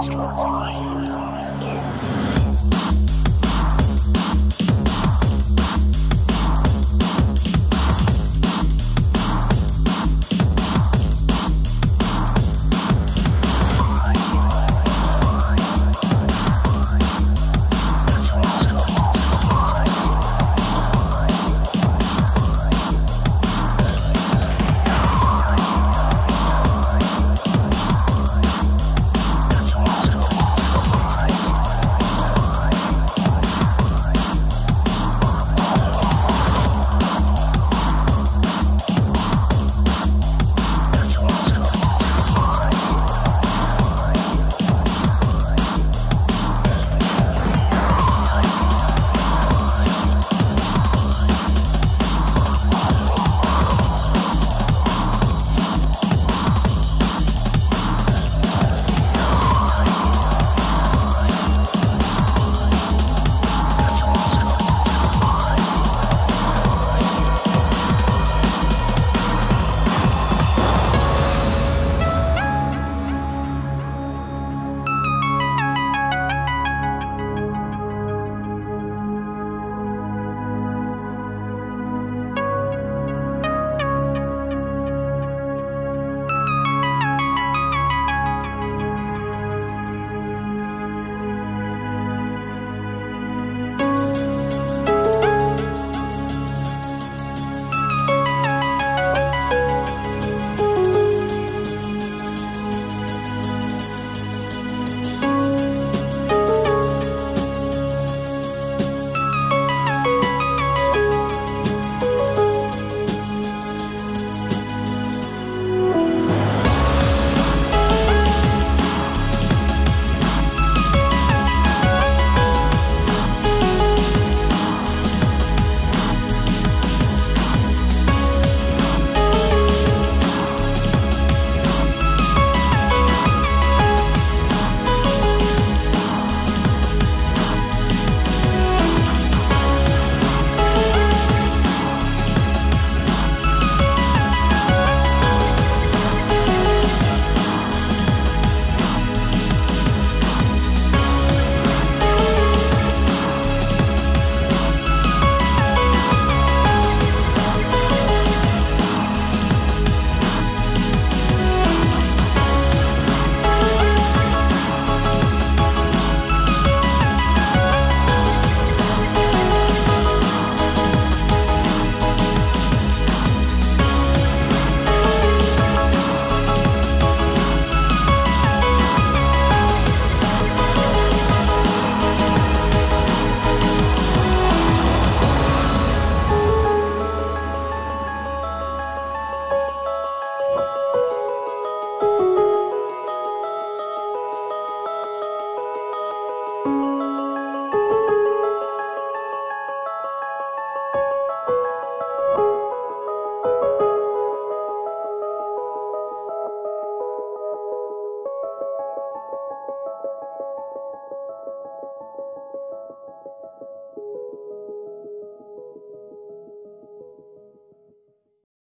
Have